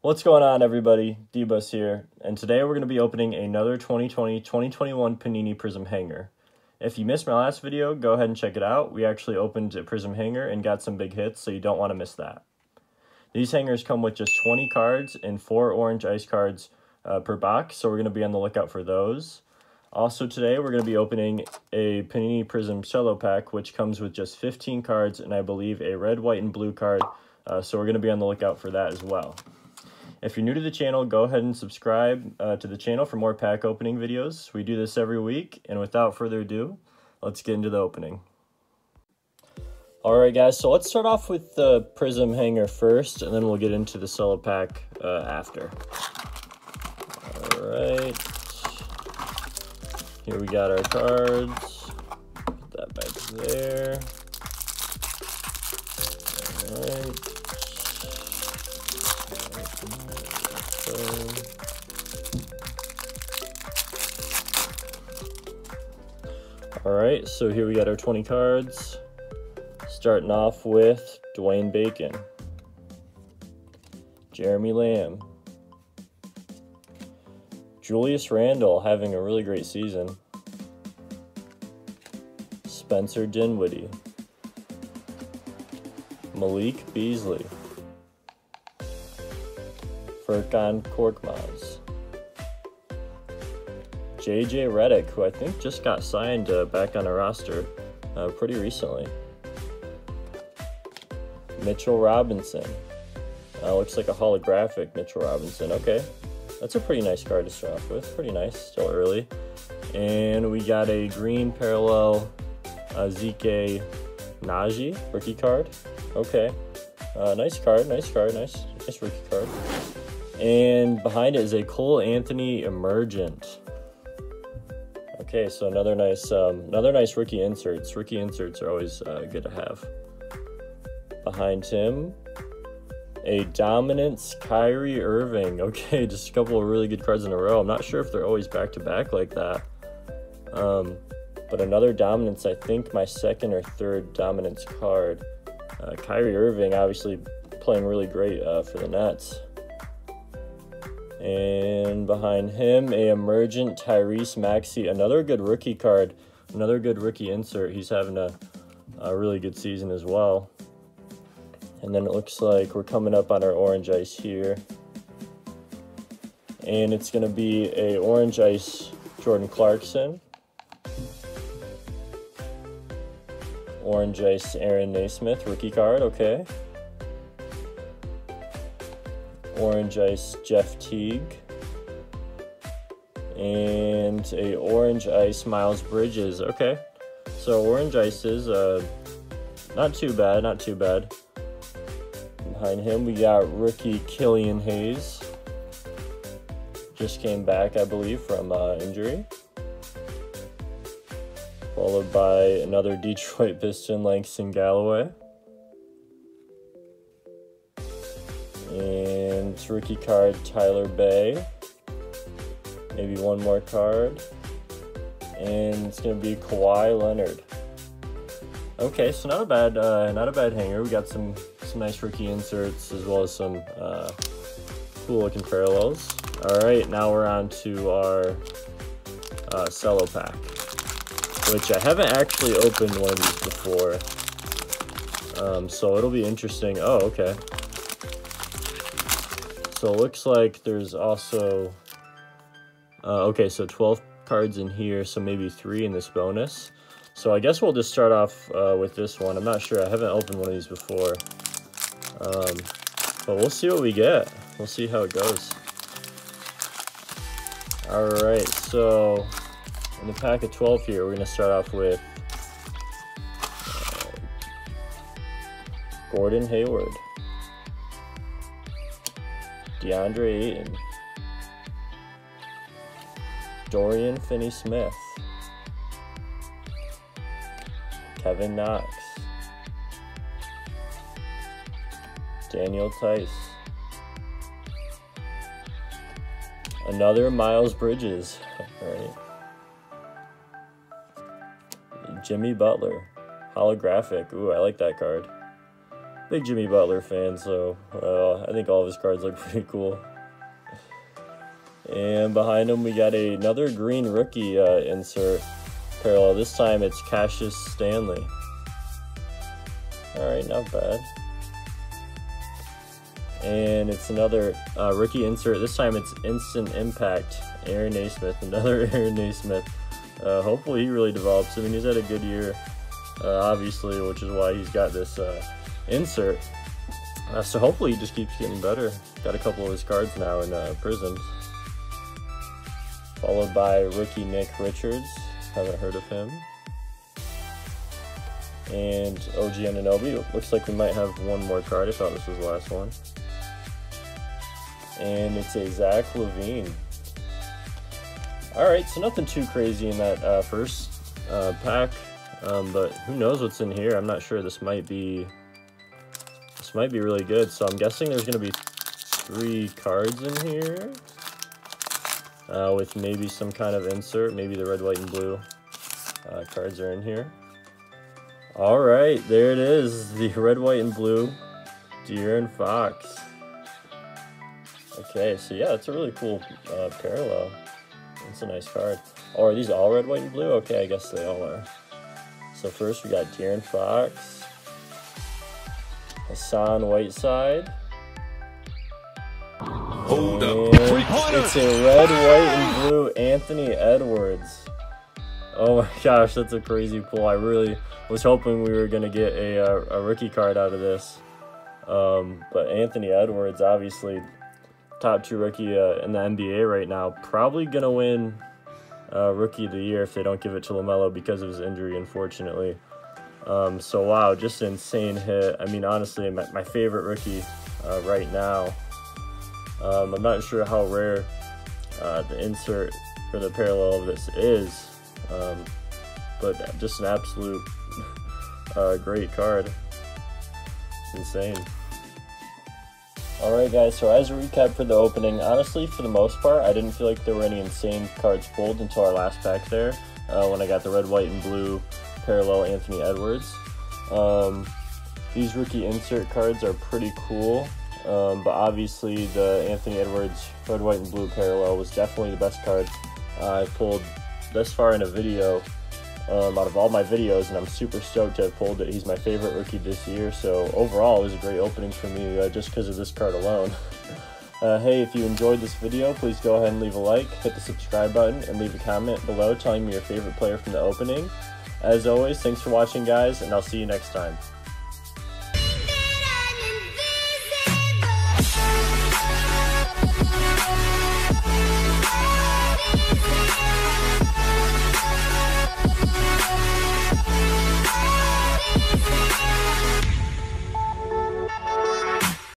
What's going on, everybody? D-Bus here, and today we're going to be opening another 2020-2021 Panini Prizm Hanger. If you missed my last video, go ahead and check it out. We actually opened a Prizm Hanger and got some big hits, so you don't want to miss that. These hangers come with just 20 cards and 4 orange ice cards uh, per box, so we're going to be on the lookout for those. Also today, we're going to be opening a Panini Prizm Cello Pack, which comes with just 15 cards and I believe a red, white, and blue card, uh, so we're going to be on the lookout for that as well. If you're new to the channel, go ahead and subscribe uh, to the channel for more pack opening videos. We do this every week, and without further ado, let's get into the opening. Alright guys, so let's start off with the Prizm hanger first, and then we'll get into the cello pack uh, after. Alright. Here we got our cards. Put that back there. Alright. Alright, so here we got our 20 cards. Starting off with Dwayne Bacon, Jeremy Lamb, Julius Randle having a really great season, Spencer Dinwiddie, Malik Beasley, Furkan Korkmaz. JJ Redick, who I think just got signed uh, back on a roster uh, pretty recently. Mitchell Robinson. Uh, looks like a holographic Mitchell Robinson. Okay, that's a pretty nice card to start off with. Pretty nice, still early. And we got a green parallel uh, Zeke Nnaji rookie card. Okay, uh, nice card, nice card, nice, nice rookie card. And behind it is a Cole Anthony Emergent. Okay, so another nice, um, another nice rookie inserts. Rookie inserts are always uh, good to have. Behind him, a dominance Kyrie Irving. Okay, just a couple of really good cards in a row. I'm not sure if they're always back to back like that. Um, but another dominance. I think my second or third dominance card. Uh, Kyrie Irving, obviously playing really great uh, for the Nets. And behind him, a emergent Tyrese Maxey, another good rookie card, another good rookie insert. He's having a, a really good season as well. And then it looks like we're coming up on our orange ice here. And it's going to be a orange ice Jordan Clarkson. Orange ice Aaron Nesmith, rookie card, okay. Orange Ice Jeff Teague, and a Orange Ice Miles Bridges. Okay, so Orange Ice is uh, not too bad, not too bad. Behind him, we got rookie Killian Hayes. Just came back, I believe, from uh, injury. Followed by another Detroit Piston, Langston Galloway. Rookie card, Tyler Bey. Maybe one more card. And it's gonna be Kawhi Leonard. Okay, so not a bad, uh, not a bad hanger. We got some some nice rookie inserts as well as some uh, cool looking parallels. All right, now we're on to our uh, cello pack, which I haven't actually opened one of these before. Um, so it'll be interesting. Oh, okay. So it looks like there's also, uh, okay, so 12 cards in here, so maybe three in this bonus. So I guess we'll just start off uh, with this one. I'm not sure, I haven't opened one of these before. Um, but we'll see what we get. We'll see how it goes. Alright, so in the pack of 12 here, we're going to start off with uh, Gordon Hayward. DeAndre Ayton, Dorian Finney Smith, Kevin Knox, Daniel Theis, another Miles Bridges, right? Jimmy Butler, holographic. Ooh, I like that card. Big Jimmy Butler fan, so uh, I think all of his cards look pretty cool. And behind him, we got another green rookie uh, insert parallel. This time it's Cassius Stanley. All right, not bad. And it's another uh, rookie insert. This time it's Instant Impact. Aaron Nesmith, another Aaron Nesmith. Uh, hopefully he really develops. I mean, he's had a good year, uh, obviously, which is why he's got this uh, insert. Uh, so hopefully he just keeps getting better. Got a couple of his cards now in uh, Prizms. Followed by rookie Nick Richards. Haven't heard of him. And OG Anunoby. Looks like we might have one more card. I thought this was the last one. And it's a Zach LaVine. Alright, so nothing too crazy in that uh, first uh, pack. Um, but who knows what's in here. I'm not sure. This might be... This might be really good. So I'm guessing there's going to be three cards in here uh, with maybe some kind of insert. Maybe the red, white, and blue uh, cards are in here. All right, there it is. The red, white, and blue De'Aaron Fox. Okay, so yeah, it's a really cool uh, parallel. It's a nice card. Oh, are these all red, white, and blue? Okay, I guess they all are. So first we got De'Aaron Fox, Hassan Whiteside, Hold up. It's a red, white, and blue Anthony Edwards. Oh my gosh, that's a crazy pull. I really was hoping we were going to get a, a, a, rookie card out of this. Um, but Anthony Edwards, obviously, top two rookie uh, in the NBA right now. Probably going to win uh, Rookie of the Year if they don't give it to LaMelo because of his injury, unfortunately. Um, so, wow, just an insane hit. I mean, honestly, my, my favorite rookie uh, right now. Um, I'm not sure how rare uh, the insert for the parallel of this is, um, but just an absolute uh, great card. It's insane. Alright guys, so as a recap for the opening, honestly for the most part I didn't feel like there were any insane cards pulled until our last pack there, uh, when I got the red, white, and blue parallel Anthony Edwards. Um, these rookie insert cards are pretty cool. Um, but obviously, the Anthony Edwards red, white, and blue parallel was definitely the best card I pulled thus far in a video um, out of all my videos, and I'm super stoked to have pulled it. He's my favorite rookie this year, so overall, it was a great opening for me uh, just because of this card alone. uh, hey, if you enjoyed this video, please go ahead and leave a like, hit the subscribe button, and leave a comment below telling me your favorite player from the opening. As always, thanks for watching, guys, and I'll see you next time.